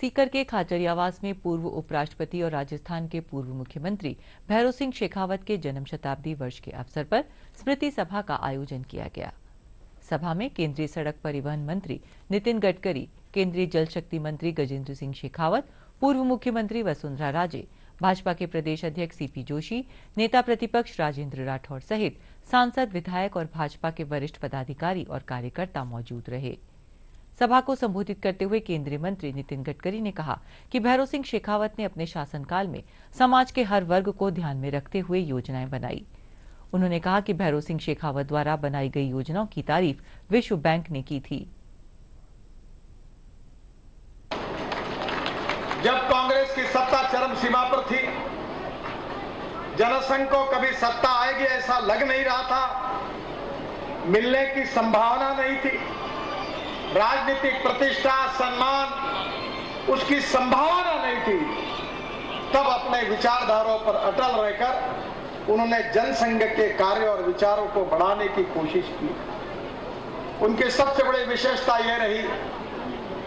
सीकर के खाचरियावास में पूर्व उपराष्ट्रपति और राजस्थान के पूर्व मुख्यमंत्री भैरव सिंह शेखावत के जन्म शताब्दी वर्ष के अवसर पर स्मृति सभा का आयोजन किया गया। सभा में केंद्रीय सड़क परिवहन मंत्री नितिन गडकरी, केंद्रीय जल शक्ति मंत्री गजेंद्र सिंह शेखावत, पूर्व मुख्यमंत्री वसुंधरा राजे, भाजपा के प्रदेश अध्यक्ष सीपी जोशी, नेता प्रतिपक्ष राजेंद्र राठौर सहित सांसद, विधायक और भाजपा के वरिष्ठ पदाधिकारी और कार्यकर्ता मौजूद रहे। सभा को संबोधित करते हुए केंद्रीय मंत्री नितिन गडकरी ने कहा कि भैरव सिंह शेखावत ने अपने शासनकाल में समाज के हर वर्ग को ध्यान में रखते हुए योजनाएँ बनाई। उन्होंने कहा कि भैरव सिंह शेखावत द्वारा बनाई गई योजनाओं की तारीफ़ विश्व बैंक ने की थी। जब कांग्रेस की सत्ता चरम सीमा पर थी, जनसंघ को कभी सत्ता आएगी ऐसा लग नहीं रहा था, मिलने की संभावना नहीं थी। राजनीतिक प्रतिष्ठा, सम्मान, उसकी संभावना नहीं थी। तब अपने विचारधाराओं पर अटल रहकर उन्होंने जनसंघ के कार्य और विचारों को बढ़ाने की कोशिश की। उनकी सबसे बड़ी विशेषता यह रही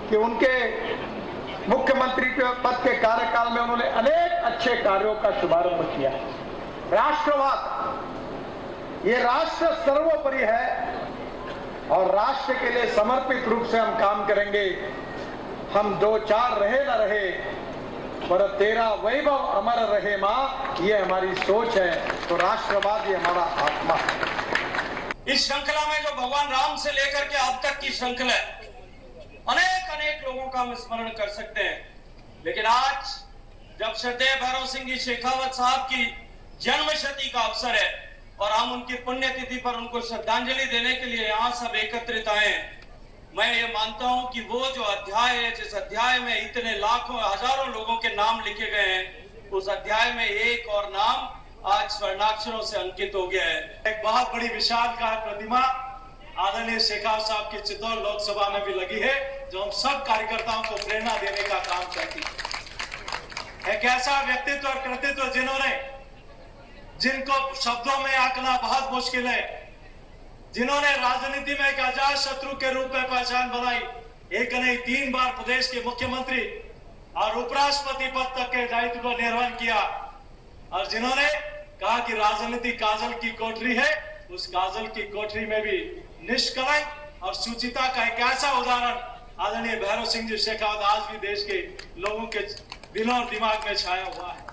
कि उनके मुख्यमंत्री के पद के कार्यकाल में उन्होंने अनेक अच्छे कार्यों का शुभारंभ किया। राष्ट्रवाद, ये राष्ट्र सर्वोपरि है। और राष्ट्र के लिए समर्पित रूप से हम काम करेंगे। हम दो चार रहे न रहे, पर तेरा वैभव अमर रहे माँ, ये हमारी सोच है तो राष्ट्रवाद ये हमारा आत्मा है। इस श्रृंखला में जो भगवान राम से लेकर के अब तक की श्रृंखला अनेक अनेक लोगों का हम स्मरण कर सकते हैं। लेकिन आज, जब श्रद्धेय भैरव सिंह जी शेखावत साहब की जन्म शती का अवसर है और हम उनकी पुण्यतिथि पर उनको श्रद्धांजलि देने के लिए यहाँ सब एकत्रित आए मैं ये मानता हूँ कि वो जो अध्याय है, जिस अध्याय में इतने लाखों, हज़ारों लोगों के नाम लिखे गए हैं, उस अध्याय में एक और नाम आज स्वर्णाक्षरों से अंकित हो गया है। एक बहुत बड़ी विशाल का प्रतिमा आदरणीय शेखाव साहब की चित्तौड़ लोकसभा में भी लगी है, जो हम सब कार्यकर्ताओं को प्रेरणा देने का काम करती है। एक ऐसा व्यक्तित्व और कृतित्व जिन्होंने जिनको शब्दों में आंकना बहुत मुश्किल है। जिन्होंने राजनीति में एक अजात शत्रु के रूप में पहचान बनाई, एक नहीं, तीन बार प्रदेश के मुख्यमंत्री और उपराष्ट्रपति पद तक के दायित्व को निर्वहन किया। और जिन्होंने कहा कि राजनीति काजल की कोठरी है, उस काजल की कोठरी में भी निष्कलंक और सुचिता का एक ऐसा उदाहरण आदरणीय भैरव सिंह जी शेखावत आज भी देश के लोगों के दिलों और दिमाग में छाया हुआ है।